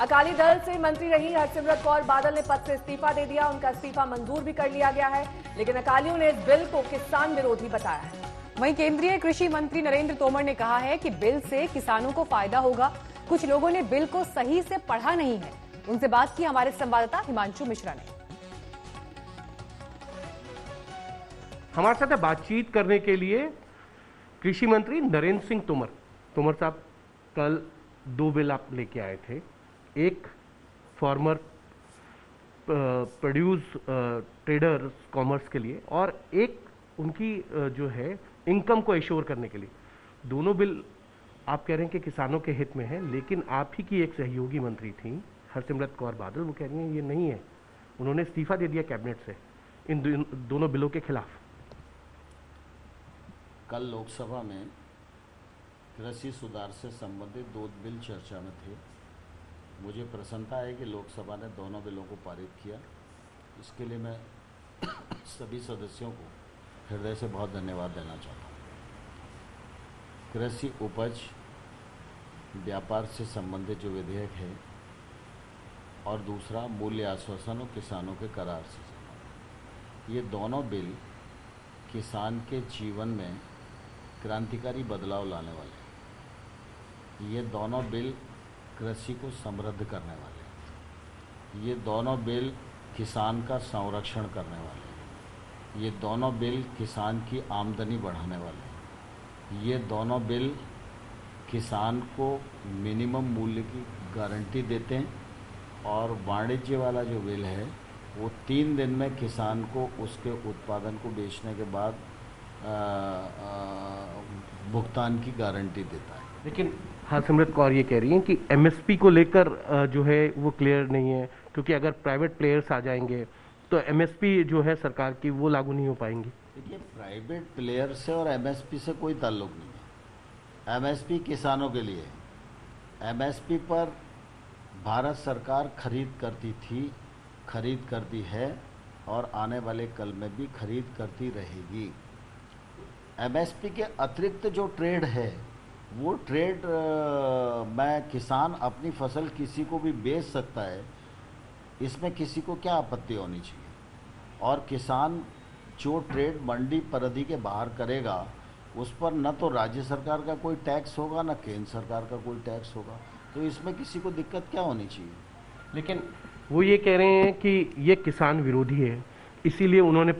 अकाली दल से मंत्री रही हरसिमरत कौर। बादल ने पद से इस्तीफा दे दिया, उनका इस्तीफा मंजूर भी कर लिया गया है। लेकिन अकालियों ने इस बिल को किसान विरोधी बताया है। वहीं केंद्रीय कृषि मंत्री नरेंद्र तोमर ने कहा है कि बिल से किसानों को फ़ायदा होगा। कुछ लोगों ने बिल को सही से पढ़ा नहीं है। उनसे बात की हमारे संवाददाता हिमांशु मिश्रा ने। हमारे साथ बातचीत करने के लिए कृषि मंत्री नरेंद्र सिंह तोमर। तोमर साहब, कल दो बिल आप लेके आए थे। एक फॉर्मर प्रोड्यूस ट्रेडर कॉमर्स के लिए और एक उनकी जो है इनकम को एश्योर करने के लिए। दोनों बिल, आप कह रहे हैं कि किसानों के हित में है, लेकिन आप ही की एक सहयोगी मंत्री थी, हरसिमरत कौर बादल। वो कह रही हैं, ये नहीं है। उन्होंने इस्तीफा दे दिया कैबिनेट से, इन दोनों बिलों के खिलाफ। कल लोकसभा में कृषि सुधार से संबंधित दो बिल चर्चा में थे। मुझे प्रसन्नता है कि लोकसभा ने दोनों बिलों को पारित किया। इसके लिए मैं सभी सदस्यों को हृदय से बहुत धन्यवाद देना चाहता हूँ। कृषि उपज, व्यापार से संबंधित जो विधेयक है और दूसरा, मूल्य आश्वासन और किसानों के करार से ये दोनों बिल किसान के जीवन में क्रांतिकारी बदलाव लाने वाले हैं। ये दोनों बिल कृषि को समृद्ध करने वाले हैं। ये दोनों बिल किसान का संरक्षण करने वाले हैं। ये दोनों बिल किसान की आमदनी बढ़ाने वाले हैं। ये दोनों बिल किसान को मिनिमम मूल्य की गारंटी देते हैं और वाणिज्य वाला जो बिल है, वो तीन दिन में किसान को उसके उत्पादन को बेचने के बाद भुगतान की गारंटी देता है। लेकिन हरसिमरत कौर ये कह रही हैं कि एमएसपी को लेकर जो है, वो क्लियर नहीं है, क्योंकि अगर प्राइवेट प्लेयर्स आ जाएँगे तो एमएसपी जो है सरकार की, वो लागू नहीं हो पाएँगी। देखिए प्राइवेट प्लेयर से और एमएसपी से कोई ताल्लुक नहीं है। एमएसपी किसानों के लिए है। एमएसपी पर भारत सरकार खरीद करती थी, खरीद करती है, और आने वाले कल में भी खरीद करती रहेगी। एमएसपी के अतिरिक्त जो ट्रेड है वो ट्रेड में किसान अपनी फ़सल किसी को भी बेच सकता है, इसमें किसी को क्या आपत्ति होनी चाहिए? और किसान जो ट्रेड मंडी परिधि के बाहर करेगा, उस पर न तो राज्य सरकार का कोई टैक्स होगा, न केंद्र सरकार का कोई टैक्स होगा। तो इसमें किसी को दिक्कत क्या होनी चाहिए? लेकिन वो ये कह रहे हैं कि ये किसान विरोधी है, इसीलिए उन्होंने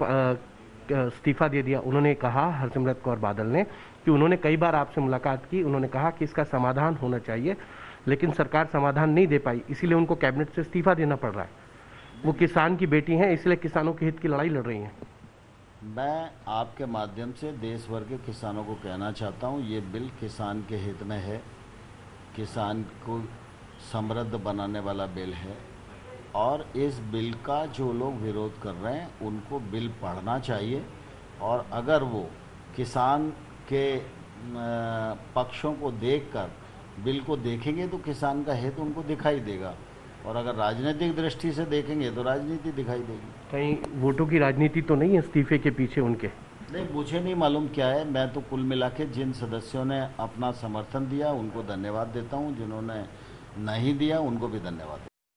इस्तीफा दे दिया। उन्होंने कहा, हरसिमरत कौर बादल ने कि उन्होंने कई बार आपसे मुलाकात की, उन्होंने कहा कि इसका समाधान होना चाहिए, लेकिन सरकार समाधान नहीं दे पाई, इसीलिए उनको कैबिनेट से इस्तीफा देना पड़ रहा है। वो किसान की बेटी हैं, इसलिए किसानों के हित की लड़ाई लड़ रही हैं। मैं आपके माध्यम से देश भर के किसानों को कहना चाहता हूँ, ये बिल किसान के हित में है, किसान को समृद्ध बनाने वाला बिल है, और इस बिल का जो लोग विरोध कर रहे हैं, उनको बिल पढ़ना चाहिए, और अगर वो किसान के पक्षों को देखकर बिल को देखेंगे तो किसान का हित उनको दिखाई देगा। और अगर राजनीतिक दृष्टि से देखेंगे तो राजनीति दिखाई देगी। कहीं वोटों की राजनीति तो नहीं है इस्तीफे के पीछे उनके? नहीं मुझे नहीं मालूम क्या है। मैं तो कुल मिला के जिन सदस्यों ने अपना समर्थन दिया उनको धन्यवाद देता हूँ। जिन्होंने नहीं दिया उनको भी धन्यवाद।